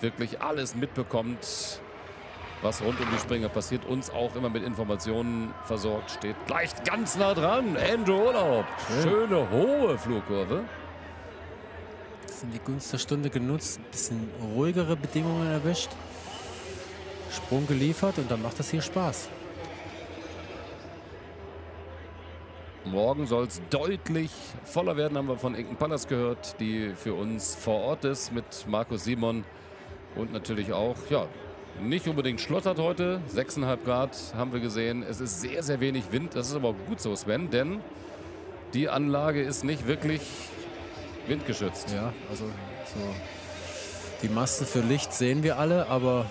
wirklich alles mitbekommt, was rund um die Springer passiert, uns auch immer mit Informationen versorgt, steht gleich ganz nah dran. Andrew Urlaub, schöne hohe Flugkurve. Sind die Gunst der Stunde genutzt, ein bisschen ruhigere Bedingungen erwischt, Sprung geliefert und dann macht das hier Spaß. Morgen soll es deutlich voller werden, haben wir von Inken Pallas gehört, die für uns vor Ort ist mit Markus Simon und natürlich auch, ja, nicht unbedingt schlottert heute. 6,5 Grad haben wir gesehen. Es ist sehr, sehr wenig Wind. Das ist aber gut so, Sven, denn die Anlage ist nicht wirklich windgeschützt. Ja, also so die Masten für Licht sehen wir alle, aber